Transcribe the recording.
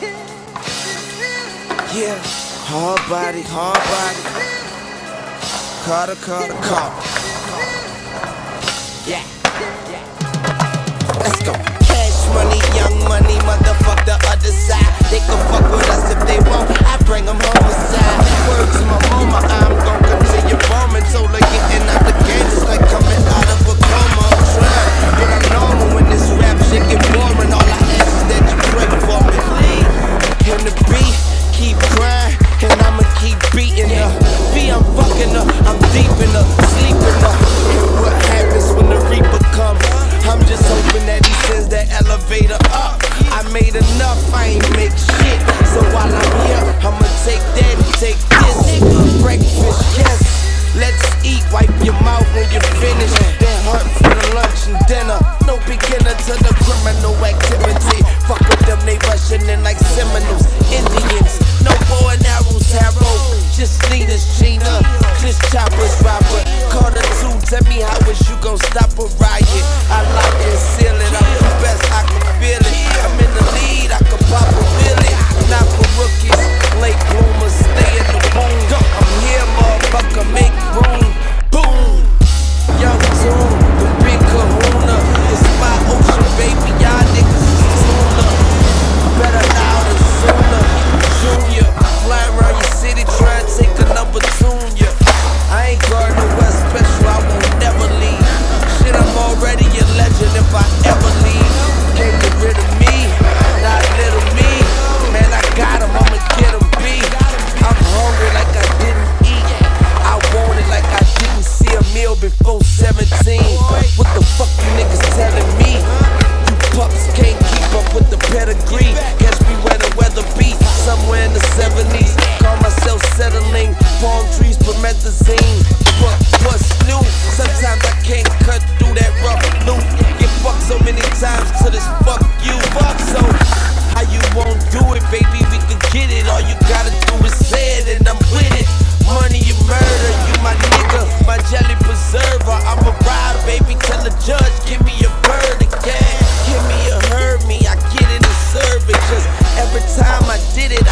Yeah, hard body, hard body. Carter, Carter, Carter. Yeah, yeah. Let's go. Cash money, young money, motherfuck the other side. Made enough, I ain't make shit. So while I'm here, I'ma take that and take this. Breakfast, yes. Let's eat, wipe your mouth when you're finished. Then hunt for the lunch and dinner. No beginner to the criminal activity. Fuck with them, they rushing in like Seminoles, Indians. No bow and arrows, arrow. Just leaders, Gina. Just choppers, Robert. Carter two, tell me how is you gon' stop a riot? I lock and telling me? You pups can't keep up with the pedigree. Catch me where the weather be, somewhere in the 70s. Call myself settling, palm trees, promethazine. every time I did it,